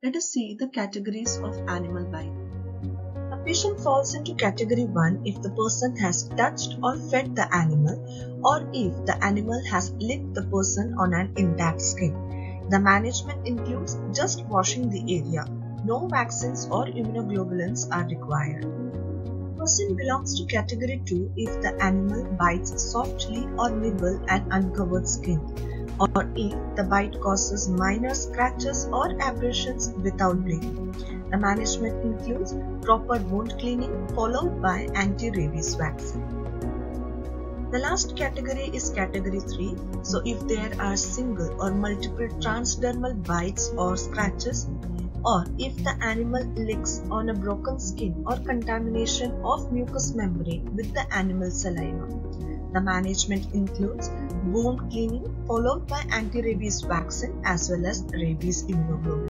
Let us see the categories of animal bite. A patient falls into category 1 if the person has touched or fed the animal or if the animal has licked the person on an intact skin. The management includes just washing the area. No vaccines or immunoglobulins are required. Person belongs to category 2 if the animal bites softly or nibble an uncovered skin or if the bite causes minor scratches or abrasions without bleeding. The management includes proper wound cleaning followed by anti-rabies vaccine. The last category is category 3. So if there are single or multiple transdermal bites or scratches or if the animal licks on a broken skin or contamination of mucous membrane with the animal saliva. The management includes wound cleaning followed by anti-rabies vaccine as well as rabies immunoglobulin.